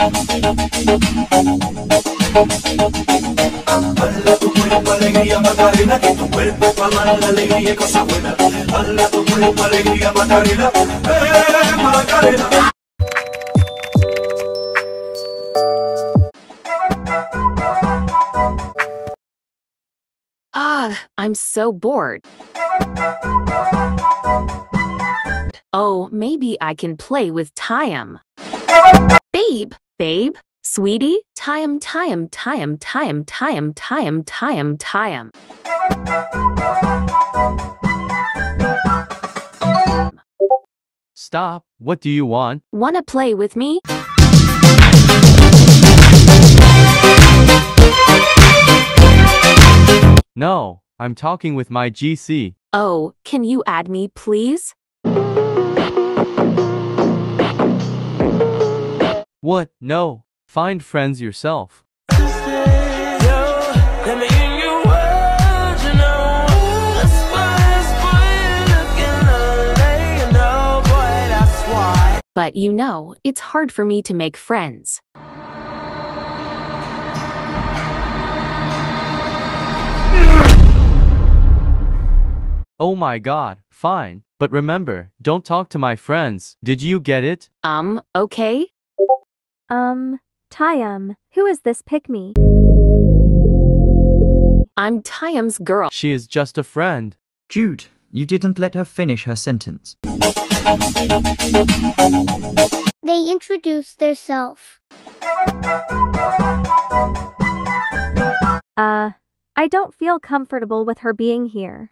Tu cuerpo alegría Macarena, que tu cuerpo la alegría tu cuerpo alegría Macarena, eh Macarena. Ah, I'm so bored. Oh, maybe I can play with Tyam. Babe, babe, sweetie, Tyam, Tyam, Tyam, Tyam, Tyam, Tyam, Tyam, Tyam. Stop. What do you want? Wanna play with me? No, I'm talking with my GC. Oh, can you add me, please? What? No. Find friends yourself. But you know, it's hard for me to make friends. Oh my god, fine. But remember, don't talk to my friends. Did you get it? Um, okay? Um, Tyam, who is this pick me? I'm Tyam's girl. She is just a friend. Jude, you didn't let her finish her sentence. They introduce themselves. Uh, I don't feel comfortable with her being here.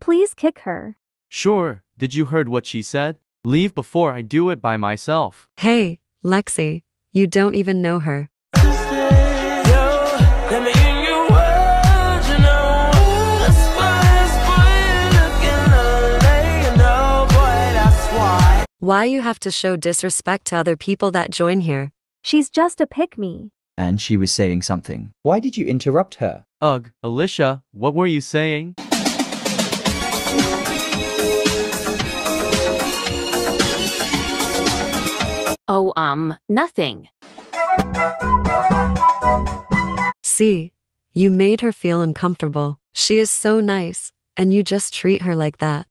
Please kick her. Sure, did you heard what she said? Leave before I do it by myself. Hey, Lexi, you don't even know her. Why you have to show disrespect to other people that join here? She's just a pick me. And she was saying something. Why did you interrupt her? Ugh, Alicia, what were you saying? Um, nothing. See, you made her feel uncomfortable. She is so nice, and you just treat her like that.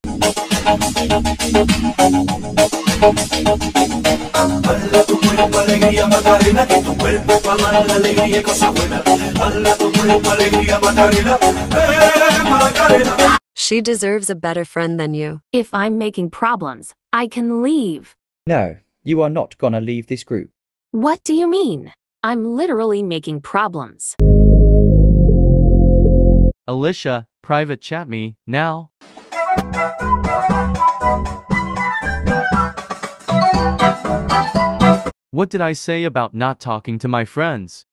Dale tu cuerpo alegría Macarena, que tu cuerpo pa' dar la alegría y cosa buena. Dale tu cuerpo alegría Macarena, eh Macarena. She deserves a better friend than you. If I'm making problems, I can leave. No, you are not gonna leave this group. What do you mean? I'm literally making problems. Alicia, private chat me, now. What did I say about not talking to my friends?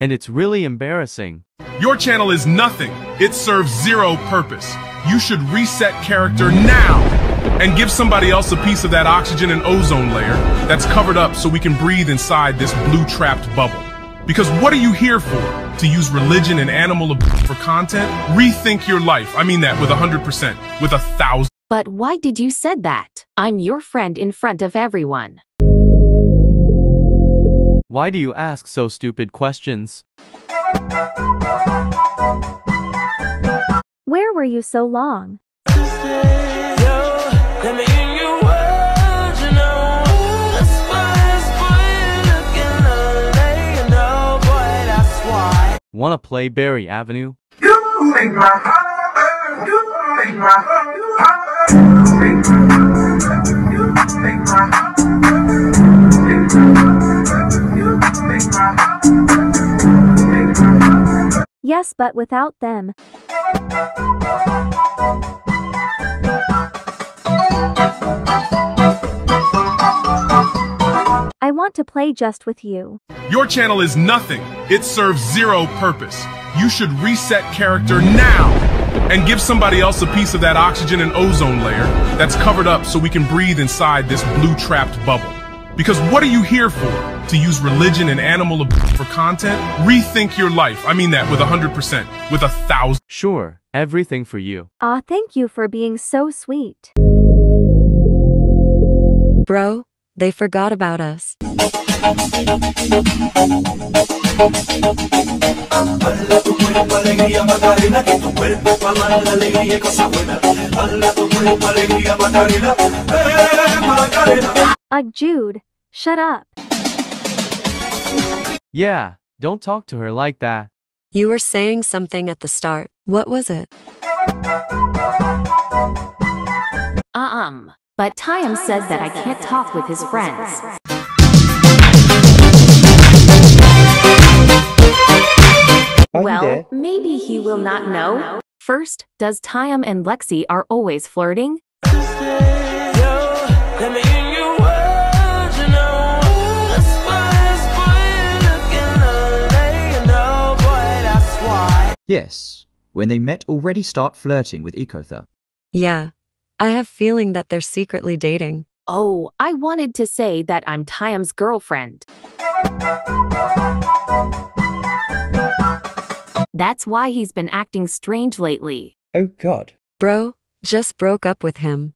And it's really embarrassing. Your channel is nothing. It serves zero purpose. You should reset character now and give somebody else a piece of that oxygen and ozone layer that's covered up so we can breathe inside this blue trapped bubble. Because what are you here for? To use religion and animal abuse for content? Rethink your life. I mean that with 100%, with a thousand. But why did you said that? I'm your friend in front of everyone. Why do you ask so stupid questions? Where were you so long? Wanna play Berry Avenue? Yes, but without them. I want to play just with you. Your channel is nothing. It serves zero purpose. You should reset character now and give somebody else a piece of that oxygen and ozone layer that's covered up so we can breathe inside this blue trapped bubble. Because what are you here for? To use religion and animal abuse for content? Rethink your life. I mean that with 100%, with a thousand. Sure, Everything for you. Aw, thank you for being so sweet. Bro, they forgot about us. Bala tu cuerpo, alegría, Macarena, que tu cuerpo pa' dar la alegría y cosas buenas. Bala tu cuerpo, alegría, Macarena, eh, Macarena. Ugh, Jude, shut up. Yeah, don't talk to her like that. You were saying something at the start. What was it? Um, but Tyam said that I can't talk with his friends. Are well, maybe he will not know. First, does Tyam and Lexi are always flirting? Yes. When they met already start flirting with Ecotha. Yeah. I have feeling that they're secretly dating. Oh, I wanted to say that I'm Tyam's girlfriend. That's why he's been acting strange lately. Oh god. Bro, just broke up with him.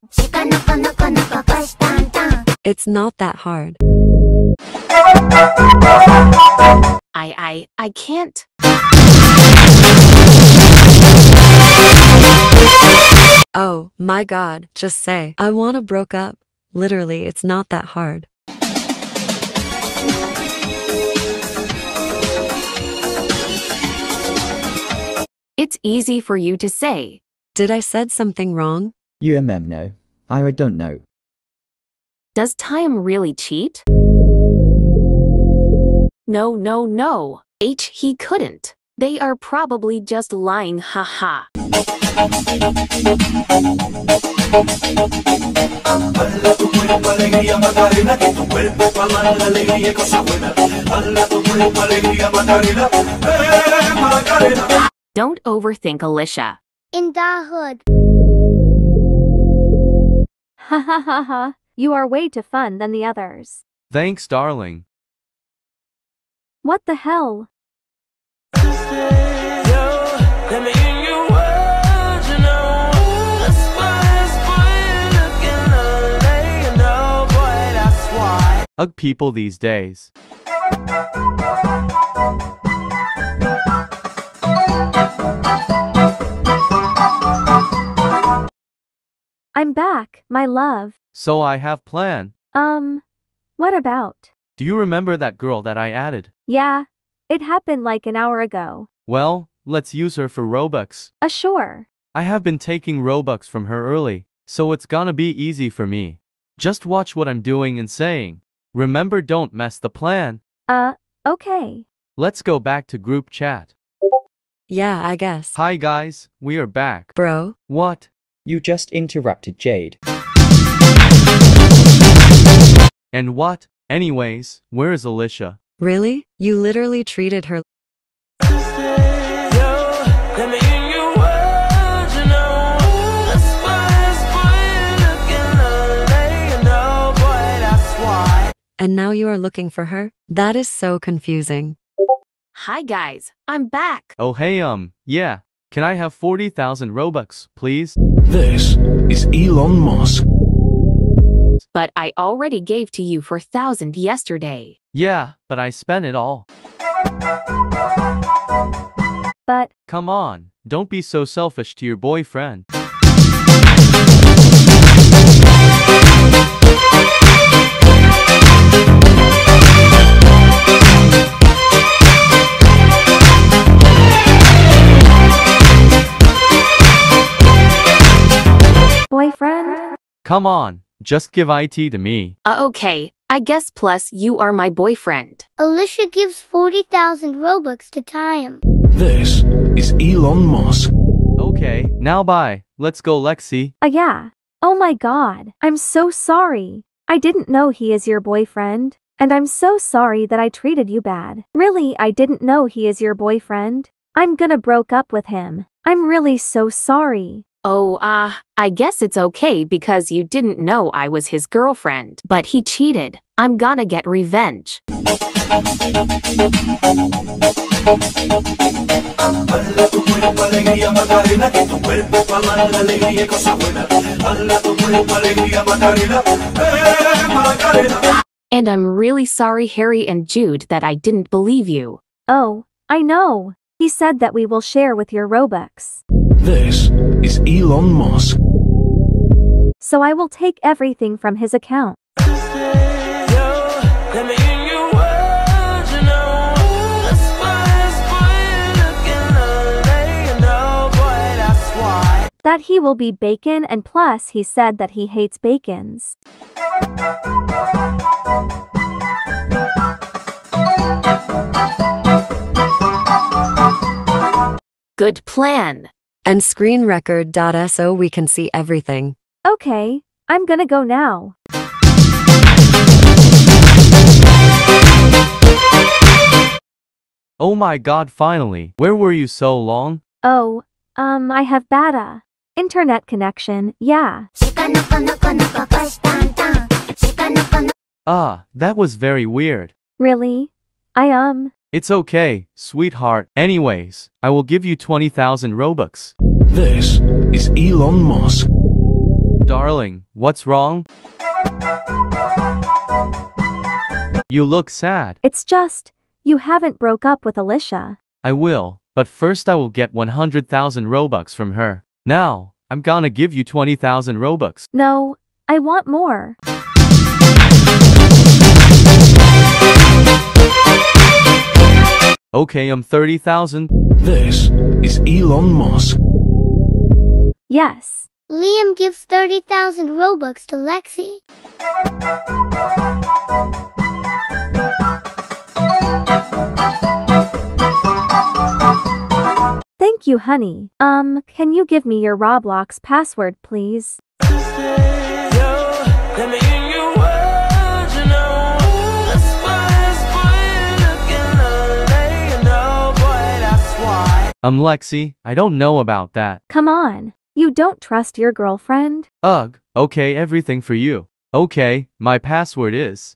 It's not that hard. I I I can't. Oh, my god, just say, I wanna broke up. Literally, it's not that hard. It's easy for you to say. Did I said something wrong? UMM no. I don't know. Does Tyam really cheat? No, no, no. H, he couldn't. They are probably just lying, haha. Bala tu cuerpo, alegría, Macarena, que tu cuerpo pa' dar la alegría y cosas buenas. Bala tu cuerpo, alegría, Macarena, eh, Macarena. Don't overthink Alicia. In the hood. Ha ha ha ha. You are way too fun than the others. Thanks, darling. What the hell? Ugh people these days. I'm back, my love. So I have plan. Um, what about? Do you remember that girl that I added? Yeah, it happened like an hour ago. Well, let's use her for Robux. Uh, sure. I have been taking Robux from her early, so it's gonna be easy for me. Just watch what I'm doing and saying. Remember don't mess the plan. Uh, okay. Let's go back to group chat. Yeah, I guess. Hi guys, we are back. Bro, What? You just interrupted Jade. And what? Anyways, where is Alicia? really? You literally treated her and now you are looking for her? That is so confusing. Hi guys, I'm back. Oh hey um, yeah. Can I have 40,000 Robux, please? This is Elon Musk. But I already gave to you for thousand yesterday. Yeah, but I spent it all. But, Come on, don't be so selfish to your boyfriend. Come on, just give IT to me. Uh, okay, I guess plus you are my boyfriend. Alicia gives 40,000 Robux to Tyam. This is Elon Musk. Okay, now bye. Let's go Lexi. Uh, yeah. Oh my god. I'm so sorry. I didn't know he is your boyfriend. And I'm so sorry that I treated you bad. Really, I didn't know he is your boyfriend. I'm gonna broke up with him. I'm really so sorry. Oh, ah, I guess it's okay because you didn't know I was his girlfriend. But he cheated. I'm gonna get revenge. And I'm really sorry, Harry and Jude, that I didn't believe you. Oh, I know. He said that we will share with your Robux. This is Elon Musk. So I will take everything from his account. That he will be bacon and plus he said that he hates bacons. Good plan. And screen screenrecord.so we can see everything. Okay, I'm gonna go now. Oh my god, finally. Where were you so long? Oh, um, I have bad uh, internet connection, yeah. Ah, that was very weird. Really? I um, It's okay, sweetheart. Anyways, I will give you 20,000 Robux. This is Elon Musk. Darling, what's wrong? You look sad. it's just, you haven't broke up with Alicia. I will, but first I will get 100,000 Robux from her. Now, I'm gonna give you 20,000 Robux. No, I want more. Okay, I'm 30,000. This is Elon Musk. Yes. Liam gives 30,000 Robux to Lexi. Thank you, honey. Um, can you give me your Roblox password, please? I'm Lexi, I don't know about that. Come on. You don't trust your girlfriend? Ugh, okay, everything for you. Okay, my password is.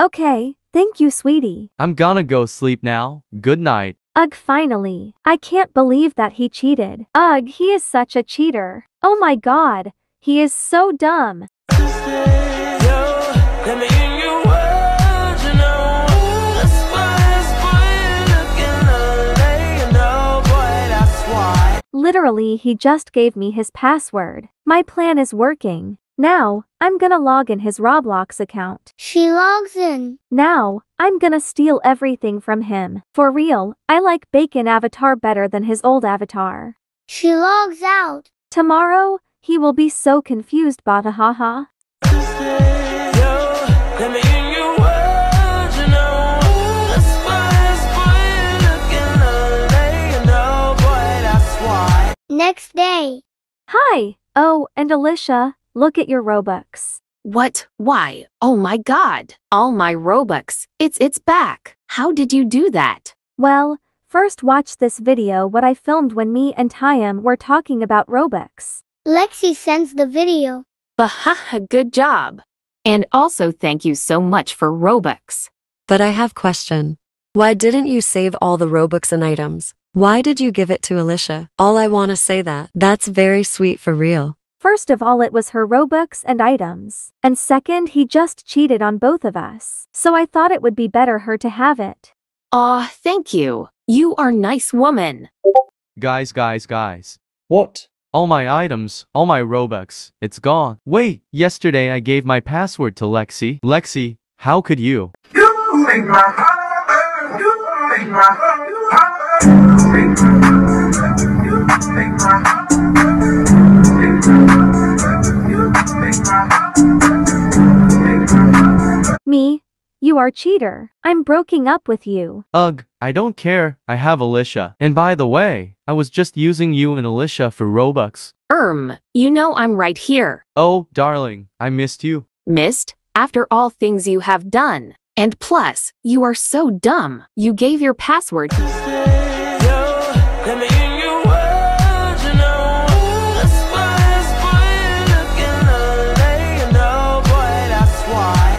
Okay, thank you, sweetie. I'm gonna go sleep now. Good night. Ugh, finally. I can't believe that he cheated. Ugh, he is such a cheater. Oh my god. He is so dumb. Literally, he just gave me his password. My plan is working. Now, I'm gonna log in his Roblox account. She logs in. Now, I'm gonna steal everything from him. For real, I like Bacon Avatar better than his old avatar. She logs out. Tomorrow, he will be so confused, bata haha. Next day. Hi! Oh, and Alicia, look at your Robux. What? Why? Oh my god. All my Robux. It's it's back. How did you do that? Well, first watch this video what I filmed when me and Tyam were talking about Robux. Lexi sends the video. Bahaha, good job. And also thank you so much for Robux. But I have question. Why didn't you save all the Robux and items? Why did you give it to Alicia? All I wanna say that. That's very sweet for real. First of all, it was her Robux and items. And second, he just cheated on both of us. So I thought it would be better her to have it. Aw, thank you. You are nice woman. Guys, guys, guys. What? All my items, all my Robux, it's gone. Wait, yesterday I gave my password to Lexi. Lexi, how could you? Me? You are cheater. I'm broken up with you. Ugh, I don't care, I have Alicia. And by the way, I was just using you and Alicia for Robux. Erm, you know I'm right here. Oh, darling, I missed you. Missed? After all things you have done. And plus, you are so dumb. You gave your password